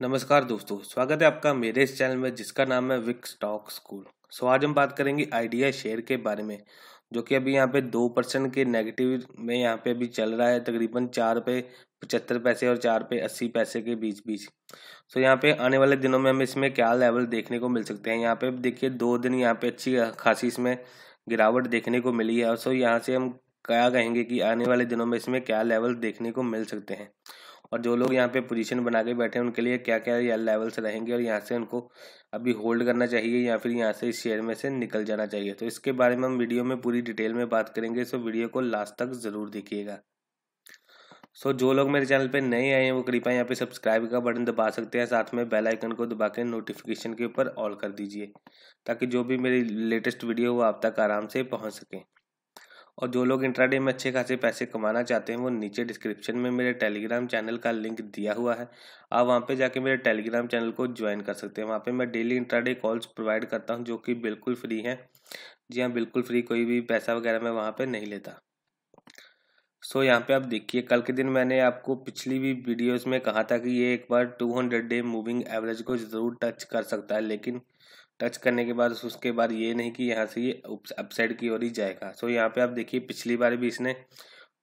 नमस्कार दोस्तों, स्वागत है आपका मेरे इस चैनल में जिसका नाम है विक स्टॉक स्कूल। सो आज हम बात करेंगे आइडिया शेयर के बारे में, जो कि अभी यहाँ पे दो परसेंट के नेगेटिव में यहाँ पे अभी चल रहा है, तकरीबन चार पे, पचहत्तर पैसे और चार पे अस्सी पैसे के बीच बीच सो यहाँ पे आने वाले दिनों में हम इसमें क्या लेवल देखने को मिल सकते हैं? यहाँ पे देखिए, दो दिन यहाँ पे अच्छी खासी इसमें गिरावट देखने को मिली है। और सो यहाँ से हम क्या कहेंगे कि आने वाले दिनों में इसमें क्या लेवल देखने को मिल सकते हैं? और जो लोग यहाँ पे पोजीशन बना के बैठे हैं, उनके लिए क्या क्या लेवल्स रहेंगे और यहाँ से उनको अभी होल्ड करना चाहिए या फिर यहाँ से इस शेयर में से निकल जाना चाहिए। तो इसके बारे में हम वीडियो में पूरी डिटेल में बात करेंगे सो वीडियो को लास्ट तक ज़रूर देखिएगा। सो जो लोग मेरे चैनल पे नए आए हैं, वो कृपया यहाँ पे सब्सक्राइब का बटन दबा सकते हैं, साथ में बेल आइकन को दबा के नोटिफिकेशन के ऊपर ऑल कर दीजिए, ताकि जो भी मेरी लेटेस्ट वीडियो वो आप तक आराम से पहुँच सकें। और जो लोग इंट्राडे में अच्छे खासे पैसे कमाना चाहते हैं, वो नीचे डिस्क्रिप्शन में मेरे टेलीग्राम चैनल का लिंक दिया हुआ है। आप वहाँ पे जाके मेरे टेलीग्राम चैनल को ज्वाइन कर सकते हैं। वहाँ पे मैं डेली इंट्राडे कॉल्स प्रोवाइड करता हूँ, जो कि बिल्कुल फ्री हैं। जी हाँ बिल्कुल फ्री कोई भी पैसा वगैरह मैं वहाँ पर नहीं लेता। सो यहाँ पे आप देखिए, कल के दिन मैंने आपको पिछली भी वीडियोस में कहा था कि ये एक बार 200 डे मूविंग एवरेज को ज़रूर टच कर सकता है, लेकिन टच करने के बाद उसके बाद ये नहीं कि यहाँ से ये अपसाइड की ओर ही जाएगा। सो यहाँ पे आप देखिए पिछली बार भी इसने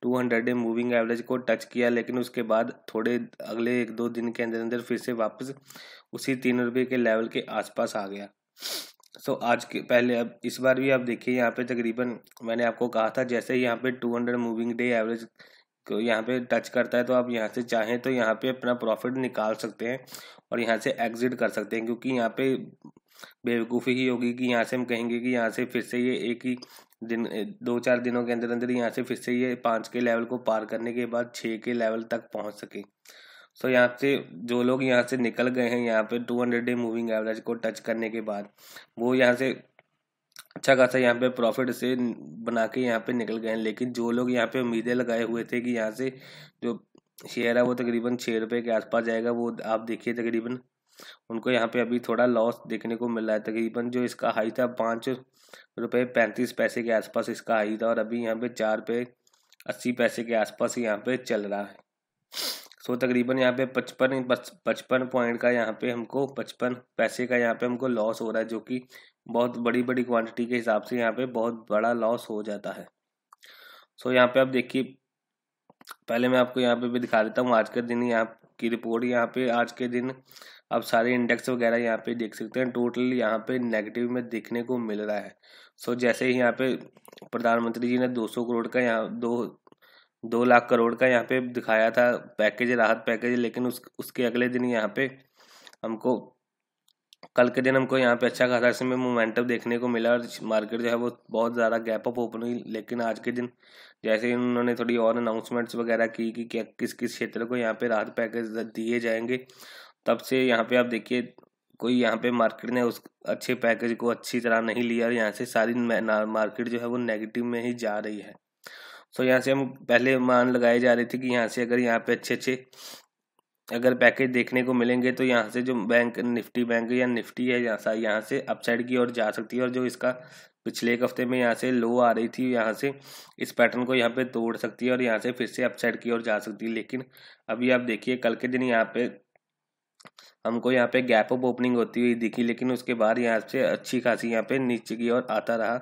200 डे मूविंग एवरेज को टच किया लेकिन उसके बाद थोड़े अगले एक दो दिन के अंदर अंदर फिर से वापस उसी तीन रुपये के लेवल के आसपास आ गया। सो so, आज के पहले अब इस बार भी आप देखिए यहाँ पे तकरीबन मैंने आपको कहा था जैसे यहाँ पे 200 मूविंग डे एवरेज को यहाँ पे टच करता है तो आप यहाँ से चाहें तो यहाँ पे अपना प्रॉफिट निकाल सकते हैं और यहाँ से एग्जिट कर सकते हैं क्योंकि यहाँ पे बेवकूफ़ी ही होगी कि यहाँ से हम कहेंगे कि यहाँ से फिर से ये एक ही दिन दो चार दिनों के अंदर अंदर यहाँ से फिर से ये पाँच के लेवल को पार करने के बाद छः के लेवल तक पहुँच सके। सो यहाँ से जो लोग यहाँ से निकल गए हैं, यहाँ पे two hundred day moving average को टच करने के बाद, वो यहाँ से अच्छा खासा यहाँ पे प्रॉफिट से बना के यहाँ पे निकल गए हैं। लेकिन जो लोग यहाँ पे उम्मीदें लगाए हुए थे कि यहाँ से जो शेयर है, वो तकरीबन छः रुपये के आसपास जाएगा, वो आप देखिए तकरीबन उनको यहाँ पे अभी थोड़ा लॉस देखने को मिल रहा है तकरीबन जो इसका हाई था पाँच रुपये पैंतीस पैसे के आसपास इसका हाई था और अभी यहाँ पे चार पे अस्सी पैसे के आसपास यहाँ पे चल रहा है सो तकरीबन यहाँ पे पचपन पचपन पॉइंट का यहाँ पे हमको पचपन पैसे का यहाँ पे हमको लॉस हो रहा है जो कि बहुत बड़ी बड़ी क्वांटिटी के हिसाब से यहाँ पे बहुत बड़ा लॉस हो जाता है सो यहाँ पे आप देखिए पहले मैं आपको यहाँ पे भी दिखा देता हूँ आज के दिन यहाँ की रिपोर्ट यहाँ पे आज के दिन आप सारे इंडेक्स वगैरह यहाँ पे देख सकते हैं। टोटल यहाँ पे नेगेटिव में देखने को मिल रहा है। सो so, जैसे ही यहाँ पे प्रधानमंत्री जी ने 200 करोड़ का यहाँ दो दो लाख करोड़ का यहाँ पे दिखाया था पैकेज राहत पैकेज लेकिन उस उसके अगले दिन यहाँ पे हमको कल के दिन हमको यहाँ पे अच्छा खासा इसमें मोमेंटम देखने को मिला और मार्केट जो है वो बहुत ज़्यादा गैप अप ओपन हुई। लेकिन आज के दिन जैसे ही उन्होंने थोड़ी और अनाउंसमेंट्स वगैरह की कि क्या किस किस क्षेत्र को यहाँ पे राहत पैकेज दिए जाएँगे तब से यहाँ पे आप देखिए, कोई यहाँ पे मार्केट ने उस अच्छे पैकेज को अच्छी तरह नहीं लिया और यहाँ से सारी मार्केट जो है वो नेगेटिव में ही जा रही है। सो यहाँ से हम पहले मान लगाए जा रहे थे कि यहाँ से अगर यहाँ पे अच्छे अच्छे अगर पैकेज देखने को मिलेंगे तो यहाँ से जो बैंक निफ्टी बैंक या निफ्टी है, यहाँ से यहाँ से अपसाइड की ओर जा सकती है और जो इसका पिछले एक हफ़्ते में यहाँ से लो आ रही थी, यहाँ से इस पैटर्न को यहाँ पे तोड़ सकती है और यहाँ से फिर से अपसाइड की ओर जा सकती है। लेकिन अभी आप देखिए, कल के दिन यहाँ पे हमको यहाँ पे गैप अप ओपनिंग होती हुई दिखी, लेकिन उसके बाद यहाँ से अच्छी खासी यहाँ पे नीचे की ओर आता रहा।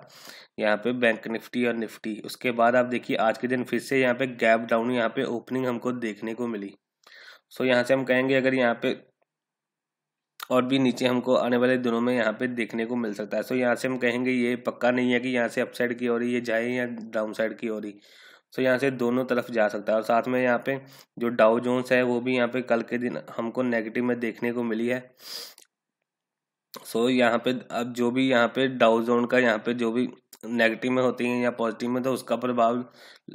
यहाँ पे बैंक निफ्टी और निफ्टी उसके बाद आप देखिए, आज के दिन फिर से यहाँ पे गैप डाउन यहाँ पे ओपनिंग हमको देखने को मिली। सो यहाँ से हम कहेंगे, अगर यहाँ पे और भी नीचे हमको आने वाले दिनों में यहाँ पे देखने को मिल सकता है। सो यहाँ से हम कहेंगे, ये पक्का नहीं है कि यहाँ से अपसाइड की ओर ये जाए या डाउन साइड की ही। सो यहाँ से दोनों तरफ़ जा सकता है और साथ में यहाँ पे जो डाउ जोन्स है, वो भी यहाँ पे कल के दिन हमको नेगेटिव में देखने को मिली है। सो यहाँ पे अब जो भी यहाँ पे डाउ जोन का यहाँ पे जो भी नेगेटिव में होती हैं या पॉजिटिव में तो उसका प्रभाव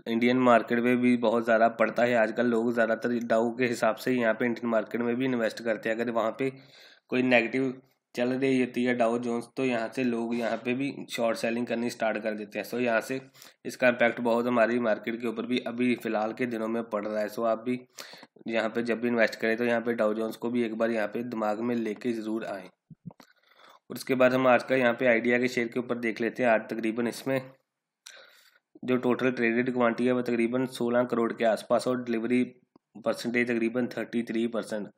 इंडियन मार्केट में भी बहुत ज़्यादा पड़ता है। आजकल लोग ज़्यादातर डाउ के हिसाब से यहाँ पे इंडियन मार्केट में भी इन्वेस्ट करते हैं। अगर वहाँ पे कोई नेगेटिव चल रही होती है डाउ जोन्स तो यहाँ से लोग यहाँ पे भी शॉर्ट सेलिंग करनी स्टार्ट कर देते हैं। सो यहाँ से इसका इम्पैक्ट बहुत हमारी मार्केट के ऊपर भी अभी फ़िलहाल के दिनों में पड़ रहा है। सो आप भी यहाँ पे जब भी इन्वेस्ट करें तो यहाँ पे डाउ जोन्स को भी एक बार यहाँ पे दिमाग में लेके ज़रूर आएँ। और उसके बाद हम आज का यहाँ पे आइडिया के शेयर के ऊपर देख लेते हैं आज तकरीबन इसमें। जो टोटल ट्रेडेड क्वांटिटी है, वो तकरीबन सोलह करोड़ के आसपास और डिलीवरी परसेंटेज तकरीबन थर्टी थ्री परसेंट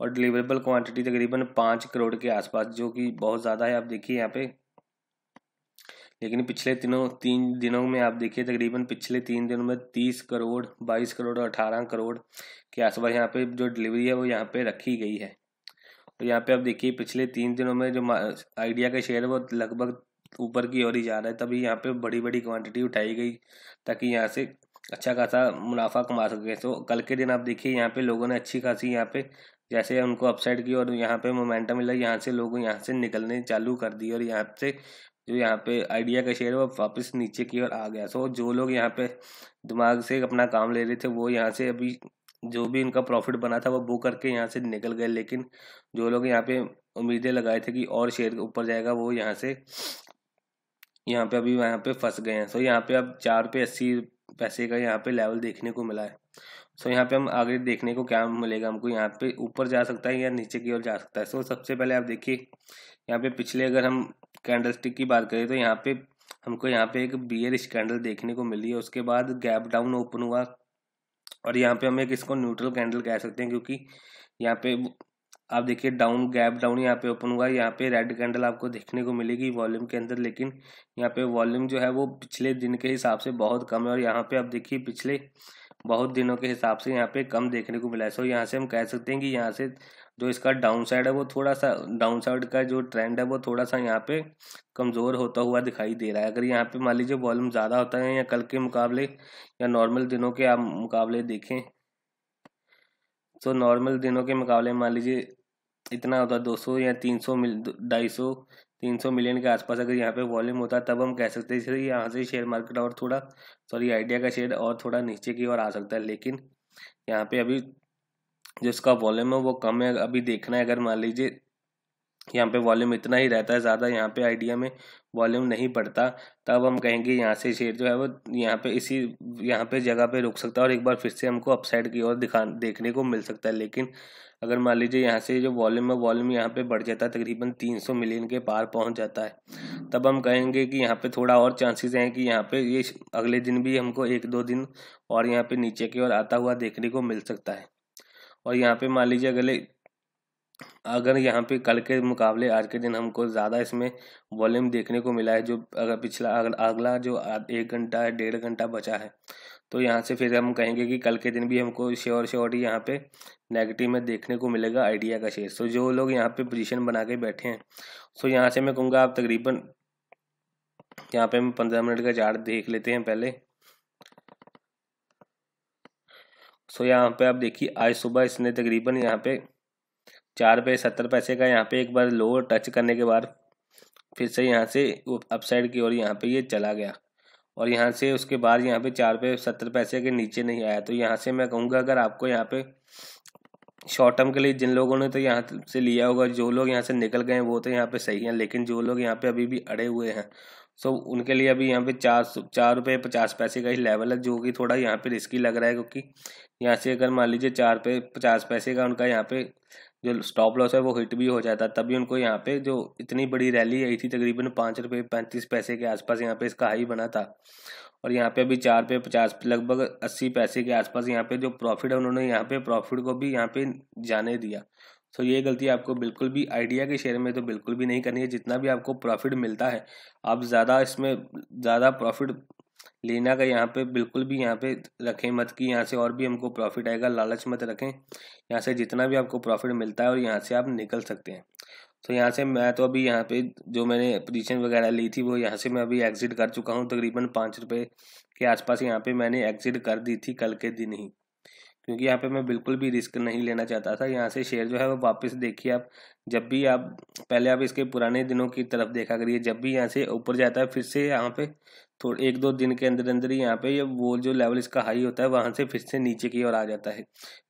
और डिलीवरेबल क्वांटिटी तकरीबन पाँच करोड़ के आसपास, जो कि बहुत ज़्यादा है, आप देखिए यहाँ पे। लेकिन पिछले दिनों तीन दिनों में आप देखिए, तकरीबन पिछले तीन दिनों में तीस करोड़, बाईस करोड़ और अठारह करोड़ के आसपास यहाँ पे जो डिलीवरी है, वो यहाँ पे रखी गई है। तो यहाँ पे आप देखिए, पिछले तीन दिनों में जो आइडिया का शेयर है, वो लगभग ऊपर की ओर ही जा रहा है। तभी यहाँ पे बड़ी बड़ी क्वांटिटी उठाई गई, ताकि यहाँ से अच्छा खासा मुनाफा कमा सके। तो कल के दिन आप देखिए, यहाँ पे लोगों ने अच्छी खासी यहाँ पे जैसे उनको अपसाइड की और यहाँ पे मोमेंटम मिला, यहाँ से लोगों यहाँ से निकलने चालू कर दिए और यहाँ से जो यहाँ पे आइडिया का शेयर वो वापस नीचे की ओर आ गया। सो जो लोग यहाँ पे दिमाग से अपना काम ले रहे थे, वो यहाँ से अभी जो भी इनका प्रॉफिट बना था, वो बुक करके यहाँ से निकल गए। लेकिन जो लोग यहाँ पे उम्मीदें लगाए थे कि और शेयर ऊपर जाएगा, वो यहाँ से यहाँ पे अभी यहाँ पे फंस गए हैं। सो यहाँ पे अब चार पे अस्सी पैसे का यहाँ पे लेवल देखने को मिला है। सो यहाँ पे हम आगे देखने को क्या मिलेगा हमको यहाँ पे ऊपर जा सकता है या नीचे की ओर जा सकता है सो सबसे पहले आप देखिए यहाँ पे पिछले अगर हम कैंडल स्टिक की बात करें तो यहाँ पे हमको यहाँ पे एक बियर कैंडल देखने को मिली है उसके बाद गैप डाउन ओपन हुआ और यहाँ पे हम एक इसको न्यूट्रल कैंडल कह सकते हैं क्योंकि यहाँ पे आप देखिए डाउन गैप डाउन यहाँ पे ओपन हुआ यहाँ पे रेड कैंडल आपको देखने को मिलेगी वॉल्यूम के अंदर लेकिन यहाँ पे वॉल्यूम जो है वो पिछले दिन के हिसाब से बहुत कम है और यहाँ पे आप देखिए पिछले बहुत दिनों के हिसाब से यहाँ पे कम देखने को मिला है। सो यहाँ से हम कह सकते हैं कि यहाँ से जो इसका डाउन साइड है, वो थोड़ा सा डाउन साइड का जो ट्रेंड है, वो थोड़ा सा यहाँ पे कमज़ोर होता हुआ दिखाई दे रहा है। अगर यहाँ पे मान लीजिए वॉल्यूम ज़्यादा होता है या कल के मुकाबले या नॉर्मल दिनों के आप मुकाबले देखें तो नॉर्मल दिनों के मुकाबले मान लीजिए इतना होता है दो सौ या तीन सौ मिल ढाई सौ तीन सौ मिलियन के आसपास अगर यहाँ पे वॉल्यूम होता, तब हम कह सकते हैं इसलिए यहाँ से शेयर मार्केट और थोड़ा सॉरी आइडिया का शेयर और थोड़ा नीचे की ओर आ सकता है। लेकिन यहाँ पे अभी जो इसका वॉल्यूम है वो कम है। अभी देखना है, अगर मान लीजिए यहाँ पे वॉल्यूम इतना ही रहता है, ज़्यादा यहाँ पे आइडिया में वॉल्यूम नहीं पड़ता तब हम कहेंगे यहाँ से शेयर जो है वो यहाँ पे इसी, यहाँ पे जगह पे रुक सकता है और एक बार फिर से हमको अपसाइड की ओर दिखा, देखने को मिल सकता है। लेकिन अगर मान लीजिए यहाँ से जो वॉल्यूम है वॉल्यूम यहाँ पे बढ़ जाता है, तकरीबन 300 मिलियन के पार पहुँच जाता है। तब हम कहेंगे कि यहाँ पे थोड़ा और चांसेस हैं कि यहाँ पे ये अगले दिन भी हमको एक दो दिन और यहाँ पे नीचे की ओर आता हुआ देखने को मिल सकता है। और यहाँ पे मान लीजिए अगले अगर यहाँ पे कल के मुकाबले आज के दिन हमको ज़्यादा इसमें वॉल्यूम देखने को मिला है, जो अगर पिछला अगला जो एक घंटा है, डेढ़ घंटा बचा है तो यहाँ से फिर हम कहेंगे कि कल के दिन भी हमको श्योर श्योर यहाँ पे नेगेटिव में देखने को मिलेगा आइडिया का शेयर सो जो लोग यहाँ पे पोजीशन बना के बैठे हैं सो यहाँ से मैं कहूँगा आप तकरीबन यहाँ पे हम पंद्रह मिनट का चार्ट देख लेते हैं पहले। सो यहाँ पे आप देखिए, आज सुबह इसने तकरीबन यहाँ पे चार पे सत्तर पैसे का यहाँ पे एक बार लो टच करने के बाद फिर से यहाँ से अपसाइड की ओर यहाँ पे ये यह चला गया। और यहाँ से उसके बाद यहाँ पे चार पे सत्तर पैसे के नीचे नहीं आया। तो यहाँ से मैं कहूँगा, अगर आपको यहाँ पे शॉर्ट टर्म के लिए जिन लोगों ने तो यहाँ से लिया होगा, जो लोग यहाँ से निकल गए वो तो यहाँ पे सही हैं, लेकिन जो लोग यहाँ पे अभी भी अड़े हुए हैं सो उनके लिए अभी यहाँ पे चार चार रुपये पचास पैसे का ही लेवल है, जो कि थोड़ा यहाँ पे रिस्की लग रहा है, क्योंकि यहाँ से अगर मान लीजिए चार पे पचास पैसे का उनका यहाँ पे जो स्टॉप लॉस है, वो हिट भी हो जाता तभी उनको यहाँ पे जो इतनी बड़ी रैली आई थी, तकरीबन पाँच रुपये पैंतीस पैसे के आसपास यहाँ पे इसका हाई बना था। और यहाँ पे अभी चार पे पचास, लगभग अस्सी पैसे के आसपास यहाँ पे जो प्रॉफिट है, उन्होंने यहाँ पे प्रॉफिट को भी यहाँ पे जाने दिया। तो ये गलती आपको बिल्कुल भी आइडिया के शेयर में तो बिल्कुल भी नहीं करनी है, जितना भी आपको प्रॉफिट मिलता है, आप ज़्यादा इसमें, ज़्यादा प्रॉफिट लेना का यहाँ पे बिल्कुल भी यहाँ पे रखें मत कि यहाँ से और भी हमको प्रॉफिट आएगा, लालच मत रखें। यहाँ से जितना भी आपको प्रॉफिट मिलता है और यहाँ से आप निकल सकते हैं। तो यहाँ से मैं तो अभी यहाँ पे जो मैंने पोजीशन वगैरह ली थी, वो यहाँ से मैं अभी एग्जिट कर चुका हूँ। तकरीबन पाँच रुपये के आसपास यहाँ पे मैंने एग्जिट कर दी थी कल के दिन ही। क्योंकि यहाँ पे मैं बिल्कुल भी रिस्क नहीं लेना चाहता था। यहाँ से शेयर जो है वो वापस देखिए आप, जब भी आप, पहले आप इसके पुराने दिनों की तरफ़ देखा करिए, जब भी यहाँ से ऊपर जाता है, फिर से यहाँ पे थोड़े, एक दो दिन के अंदर अंदर ही यहाँ पे ये वो जो लेवल इसका हाई होता है, वहाँ से फिर से नीचे की ओर आ जाता है।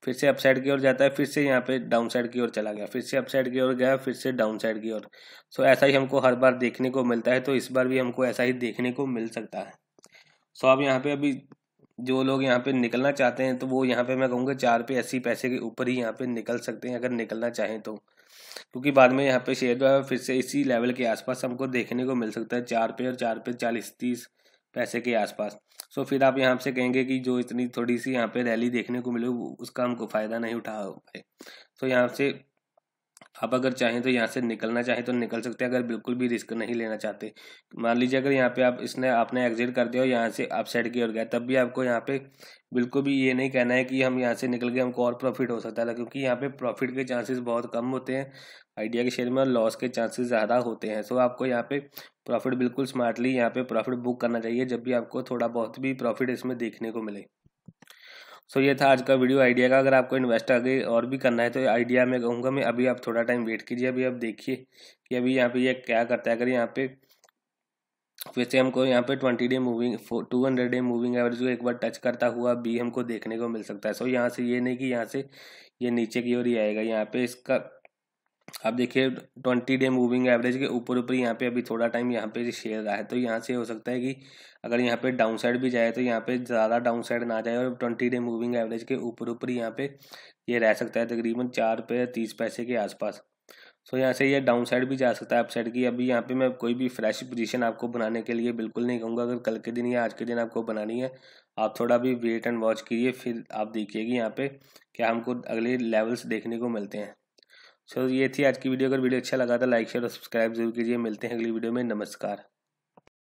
फिर से अपसाइड की ओर जाता है, फिर से यहाँ पे डाउन साइड की ओर चला गया, फिर से अपसाइड की ओर गया, फिर से डाउन साइड की ओर। सो ऐसा ही हमको हर बार देखने को मिलता है तो इस बार भी हमको ऐसा ही देखने को मिल सकता है। सो अब यहाँ पे अभी जो लोग यहाँ पे निकलना चाहते हैं तो वो यहाँ पे मैं कहूँगा चार पे अस्सी पैसे के ऊपर ही यहाँ पे निकल सकते हैं, अगर निकलना चाहें तो। क्योंकि बाद में यहाँ पे शेयर है फिर से इसी लेवल के आसपास हमको देखने को मिल सकता है, चार पे और चार पे चालीस तीस पैसे के आसपास। सो फिर आप यहाँ से कहेंगे कि जो इतनी थोड़ी सी यहाँ पे रैली देखने को मिले उसका हमको फ़ायदा नहीं उठा पाए। तो यहाँ से आप अगर चाहें तो यहाँ से निकलना चाहें तो निकल सकते हैं, अगर बिल्कुल भी रिस्क नहीं लेना चाहते। मान लीजिए अगर यहाँ पे आप इसने, आपने एग्जिट कर दिया और यहाँ से आप साइड की ओर गया तब भी आपको यहाँ पे बिल्कुल भी ये नहीं कहना है कि हम यहाँ से निकल गए, हमको और प्रॉफिट हो सकता है क्योंकि यहाँ पे प्रॉफिट के चांसेस बहुत कम होते हैं। आइडिया के शेयर में और लॉस के चांसेस ज़्यादा होते हैं। सो आपको यहाँ पे प्रॉफिट बिल्कुल स्मार्टली यहाँ पे प्रॉफिट बुक करना चाहिए, जब भी आपको थोड़ा बहुत भी प्रॉफिट इसमें देखने को मिले। सो ये था आज का वीडियो आइडिया का। अगर आपको इन्वेस्ट आगे और भी करना है तो आइडिया में कहूँगा, मैं अभी आप थोड़ा टाइम वेट कीजिए। अभी आप देखिए कि अभी यहाँ पे ये क्या करता है। अगर यहाँ पे फिर से हमको यहाँ पे twenty day moving two hundred day moving average को एक बार टच करता हुआ भी हमको देखने को मिल सकता है। सो यहाँ से ये नहीं कि यहाँ से ये नीचे की ओर ही आएगा। यहाँ पे इसका आप देखिए ट्वेंटी डे मूविंग एवरेज के ऊपर ऊपर यहाँ पे अभी थोड़ा टाइम यहाँ पे शेयर रहा है। तो यहाँ से हो सकता है कि अगर यहाँ पे डाउन साइड भी जाए तो यहाँ पे ज़्यादा डाउन साइड ना जाए और ट्वेंटी डे मूविंग एवरेज के ऊपर ऊपर यहाँ पे ये रह सकता है तकरीबन चार पे तीस पैसे के आसपास। सो यहाँ से ये डाउन साइड भी जा सकता है अप साइड की। अभी यहाँ पे मैं कोई भी फ्रेश पोजीशन आपको बनाने के लिए बिल्कुल नहीं कहूँगा। अगर कल के दिन या आज के दिन आपको बनानी है, आप थोड़ा भी वेट एंड वॉच कीजिए, फिर आप देखिए कि यहाँ पे क्या हमको अगले लेवल्स देखने को मिलते हैं। सो ये थी आज की वीडियो। अगर वीडियो अच्छा लगा तो लाइक, शेयर और सब्सक्राइब ज़रूर कीजिए। मिलते हैं अगली वीडियो में। नमस्कार।